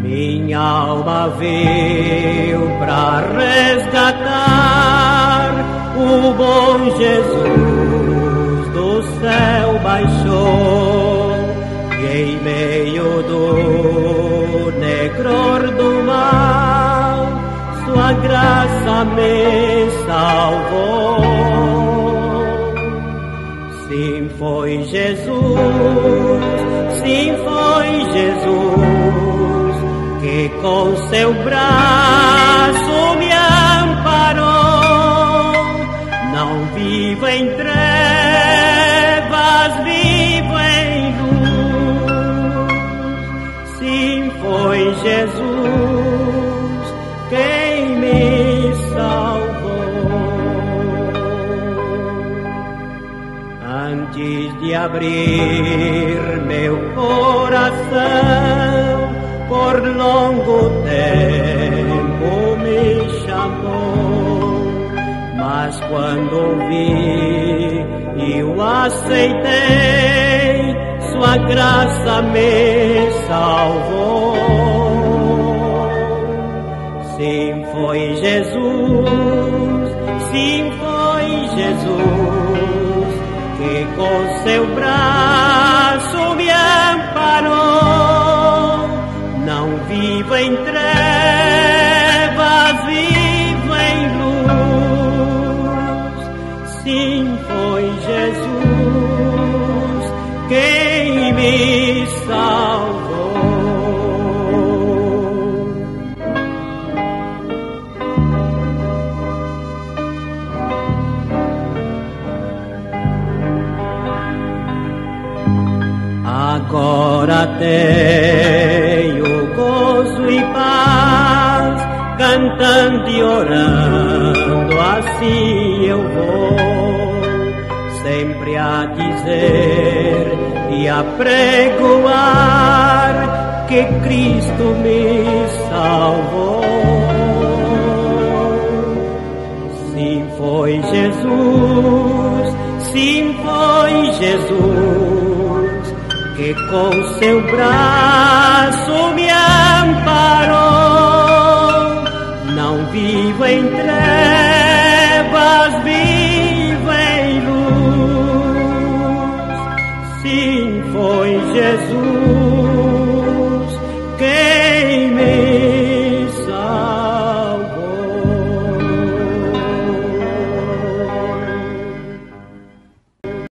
Minha alma veio para resgatar o bom Jesus do céu baixou e em meio do negror do mal sua graça me salvou. Sim, foi Jesus, sim, foi Jesus que com seu braço me amparou. Não vivo em trevas, vivo em Jesus quem me salvou. Antes de abrir meu coração, por longo tempo me chamou. Mas quando ouvi e o aceitei, sua graça me salvou. Sim, foi Jesus, sim, foi Jesus, que com seu braço me amparou. Não vivo em trevas, vivo Agora tenho gozo e paz, cantando e orando, assim eu vou, sempre a dizer e a pregoar que Cristo me salvou. Sim, foi Jesus, sim, foi Jesus que com seu braço me amparou. Não vivo em trevas, vivo em luz. Sim, foi Jesus